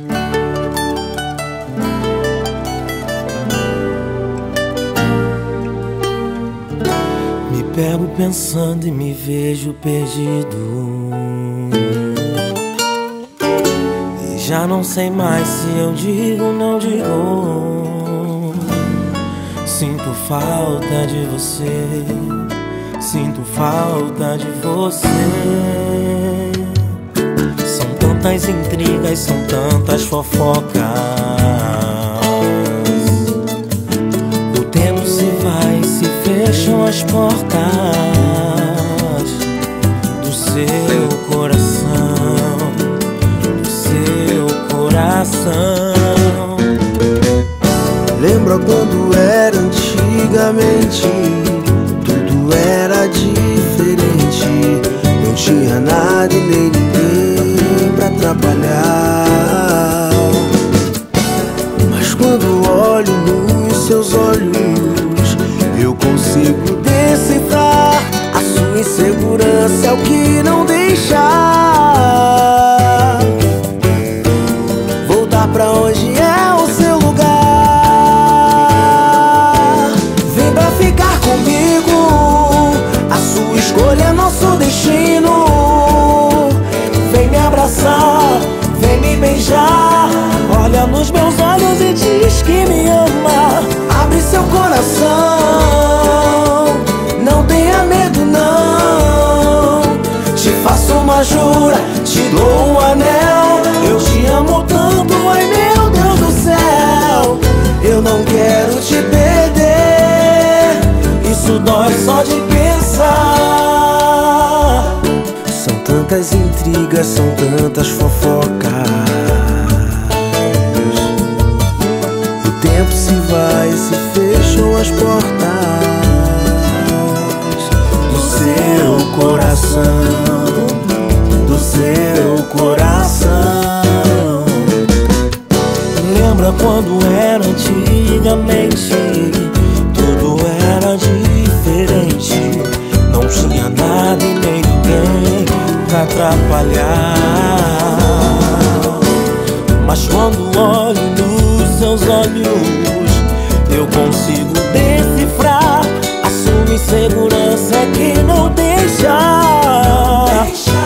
Me pego pensando e me vejo perdido. E já não sei mais se eu digo ou não digo. Sinto falta de você. Sinto falta de você. Tantas intrigas, são tantas fofocas. O tempo se vai, se fecham as portas do seu coração, do seu coração. Lembra quando era antigamente? Tudo era diferente. Não tinha nada e nem não deixa voltar pra onde é o seu lugar. Vem pra ficar comigo, a sua escolha é nosso destino. Vem me abraçar, vem me beijar. Olha nos meus olhos e diz que me ama. Abre seu coração, jura, te dou um anel. Eu te amo tanto, ai meu Deus do céu. Eu não quero te perder. Isso dói só de pensar. São tantas intrigas, são tantas fofocas. O tempo se vai, se fecham as portas Lembra quando era antigamente? Tudo era diferente. Não tinha nada e nem ninguém pra atrapalhar. Mas quando olho nos seus olhos, eu consigo decifrar a sua insegurança é que não deixa.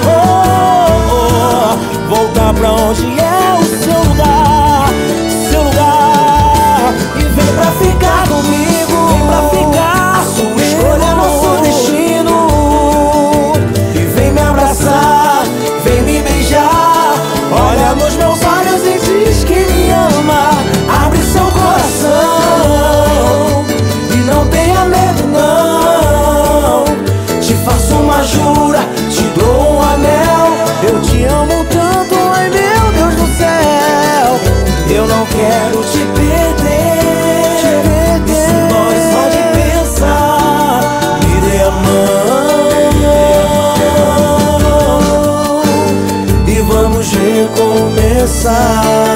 Oh, oh, oh, voltar pra onde é. pensar